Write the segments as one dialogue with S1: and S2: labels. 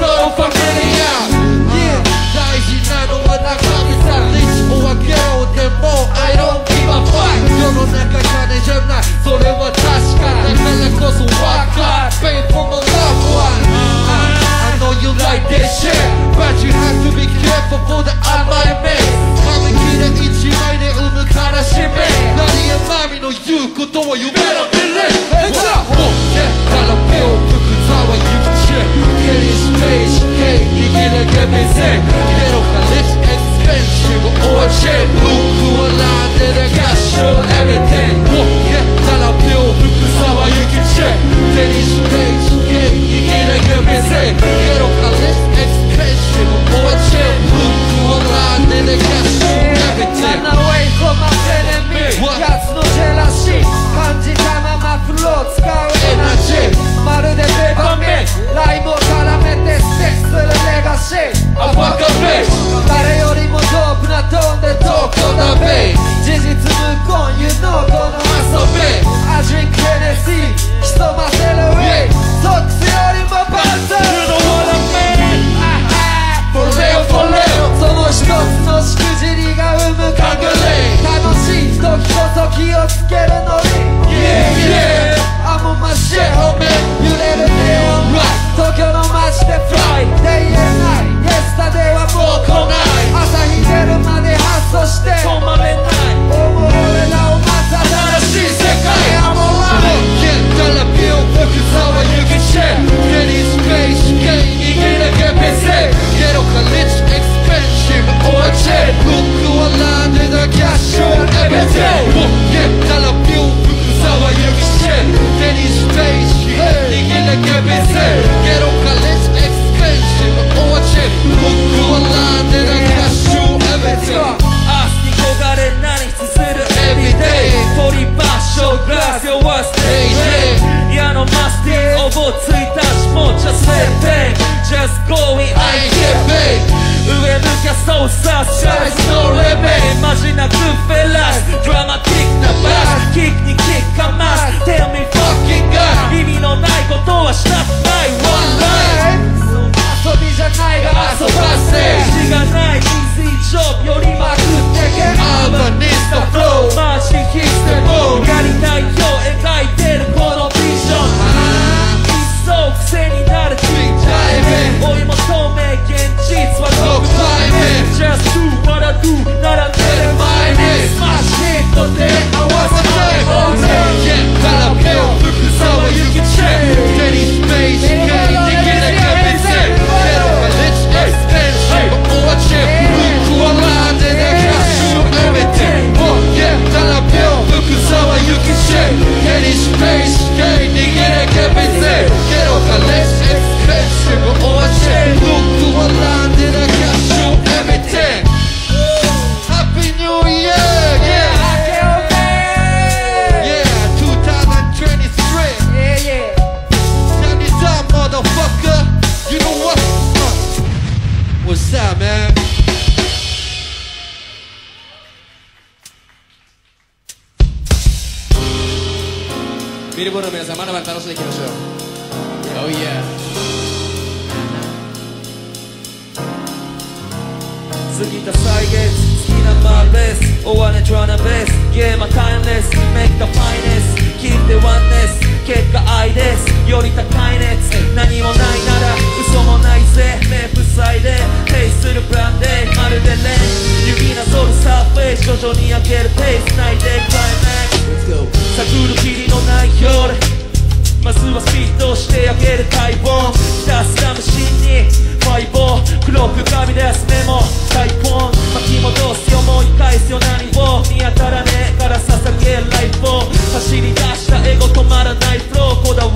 S1: それをファミリア、yeah、大事なのは中身さ Rich or girl でも I don't give a fuck 世の中金じゃないそれは確かだからこそ What God pay for my loved one I, know you like this shit But you have to be careful for the I might make 紙切れ一枚で生む悲しみ何やまみの言うことを夢のビレ değişik Gidiyle gebese Gidiyle
S2: nos quieren que pensei ビルボの皆さんまだま
S1: だ
S2: 楽しんでいきましょう。Oh yeah. 過
S1: ぎた歳月好きなマーレス終われトラナベースゲームは
S3: タイムレス。メイク
S2: が
S1: フ
S3: ァイネス。切ってワンネス。結果愛ですより高い熱何もないなら嘘もないぜ目塞いでペイするプランでまるでね指なぞるサーフェイス。徐々に上けるペース。ないで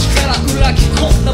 S3: 力から裏切こんな